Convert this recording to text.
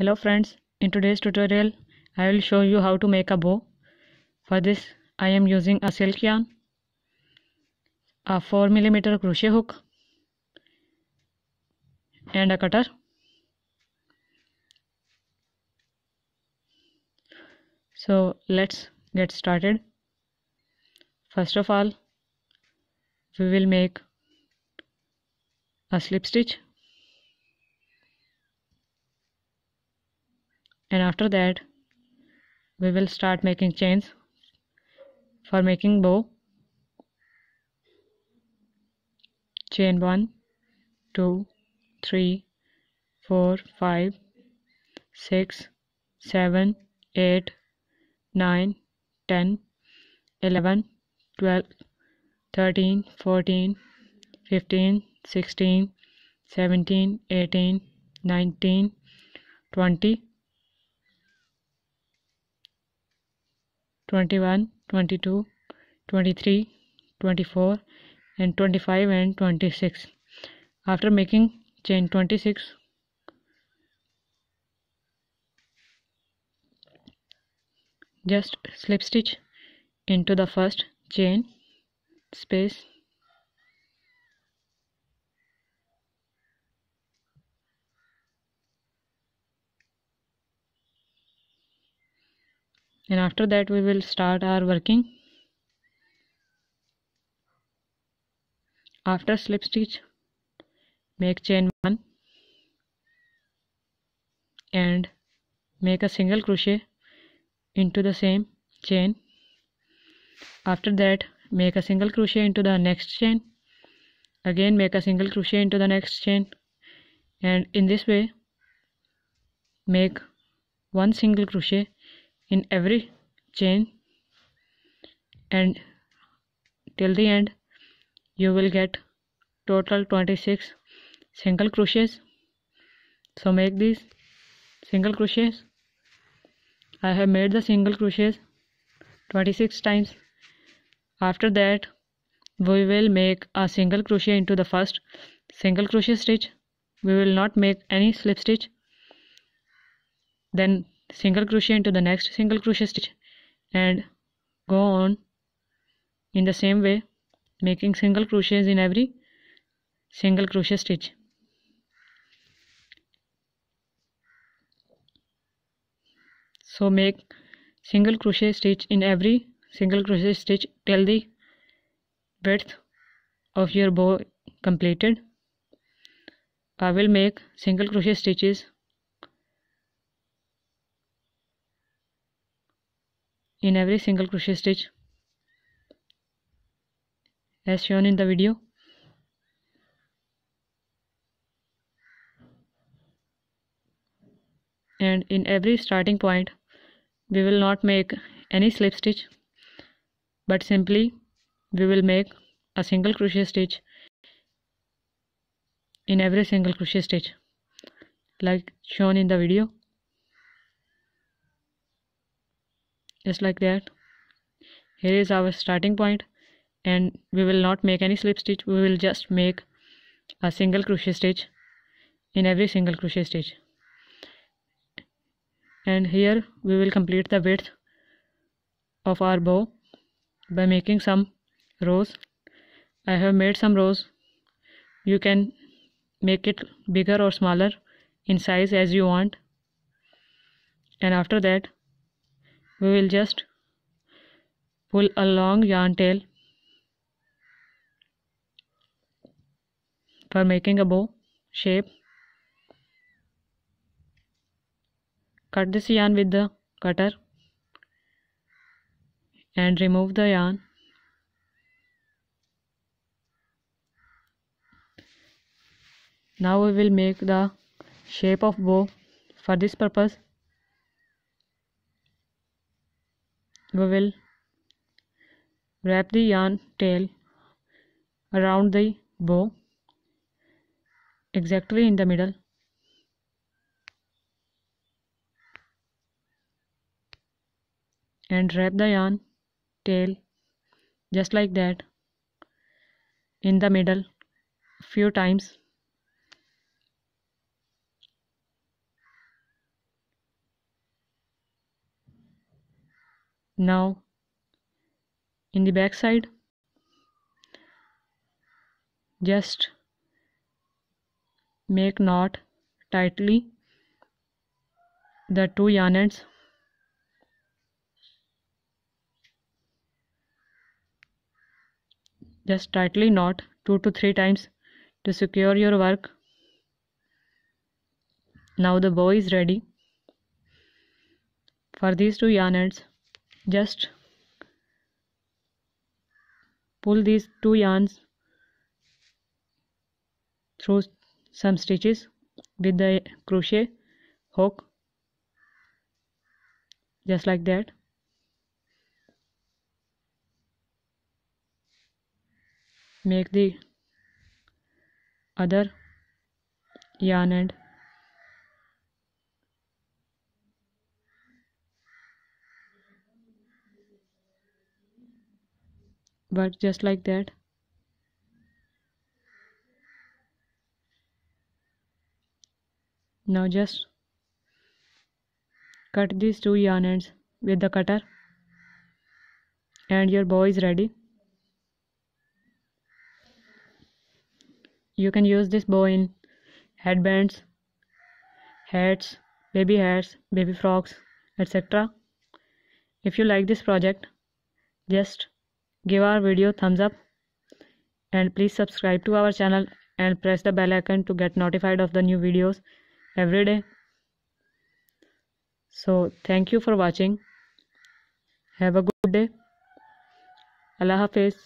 Hello friends, in today's tutorial I will show you how to make a bow. For this I am using a silk yarn, a 4mm crochet hook and a cutter. So let's get started. First of all we will make a slip stitch and after that we will start making chains for making bow. Chain 1 2 3 4 5 6 7 8 9 10 11 12 13 14 15 16 17 18 19 20 21 22 23 24 and 25 and 26 after making chain 26 just slip stitch into the first chain space and after that we will start our working. After slip stitch make chain 1 and make a single crochet into the same chain. After that make a single crochet into the next chain. Again make a single crochet into the next chain. And in this way make one single crochet in every chain. And till the end you will get total 26 single crochets. So make these single crochets. I have made the single crochets 26 times. After that we will make a single crochet into the first single crochet stitch. We will not make any slip stitch. Then single crochet into the next single crochet stitch and go on in the same way making single crochets in every single crochet stitch. So make single crochet stitch in every single crochet stitch till the width of your bow completed. I will make single crochet stitches in every single crochet stitch as shown in the video. And in every starting point we will not make any slip stitch but simply we will make a single crochet stitch in every single crochet stitch like shown in the video just like that. Here is our starting point and we will not make any slip stitch. We will just make a single crochet stitch in every single crochet stitch. And here we will complete the width of our bow by making some rows. I have made some rows. You can make it bigger or smaller in size as you want. And after that we will just pull a long yarn tail for making a bow shape. Cut this yarn with the cutter and remove the yarn. Now we will make the shape of bow for this purpose we will wrap the yarn tail. Around the bow. Exactly in the middle. And wrap the yarn tail. Just like that. In the middle. Few times now in the back side just make knot tightly the two yarn ends just tightly knot two to three times to secure your work. Now the bow is ready for these two yarn ends just pull these two yarns through some stitches with the crochet hook just like that make the other yarn end but just like that. Now just cut these two yarn ends with the cutter. And your bow is ready. You can use this bow in headbands hats baby hats baby frocks etc if you like this project just give our video thumbs up and please subscribe to our channel and press the bell icon to get notified of the new videos every day. So thank you for watching. Have a good day. Allah hafiz